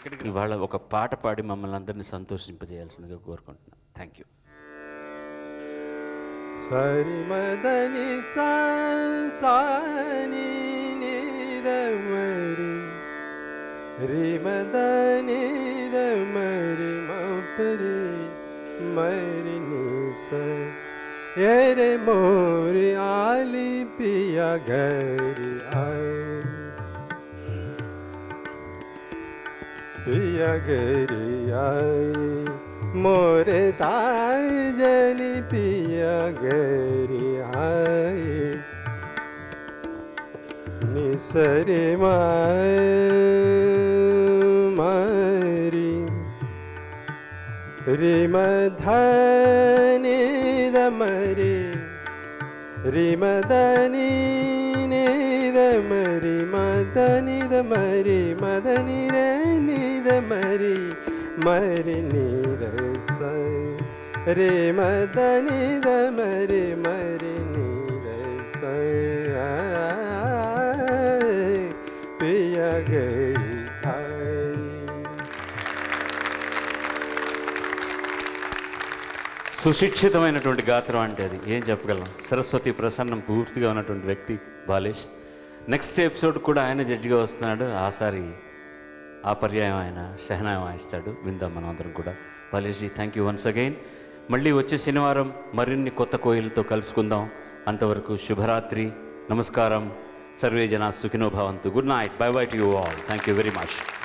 ఇక్కడికి ఇవాళ ఒక పాట పాడి మమ్మల్ని అందరినీ సంతోషింపజేయాల్సిందిగా కోరుకుంటున్నాను థ్యాంక్ యూ సరి మదని సాని మరి రి మదని మరి మపరి మరి నిస ఎరే మోరి ఆలి పియా గరి ఆయి पियगरियाई मोरे साई जनी पियगरियाई निसरे मारी। रिमधनि दमरी। रिमदनी निदमरि। मदनी दमरि मदनी మరి మరి మరి నిద రే మదని దమరి మరి నిద పియ గై సుశిక్షితమైనటువంటి గాత్రం అంటే అది. ఏం చెప్పగలం? సరస్వతి ప్రసన్నం పూర్తిగా ఉన్నటువంటి వ్యక్తి బాలేష్. నెక్స్ట్ ఎపిసోడ్ కూడా ఆయన జడ్జిగా వస్తున్నాడు. ఆసారి ఆ పర్యాయం ఆయన షహనాయం వాయిస్తాడు విందాం మనం అందరం కూడా. Balesh thank you once again మళ్ళీ వచ్చే శనివారం మరిన్ని కొత్త కోయిలతో కలుసుకుందాం. అంతవరకు శుభరాత్రి. నమస్కారం. సర్వే జన సుఖినో భవంతు. Good night bye bye to you all thank you very much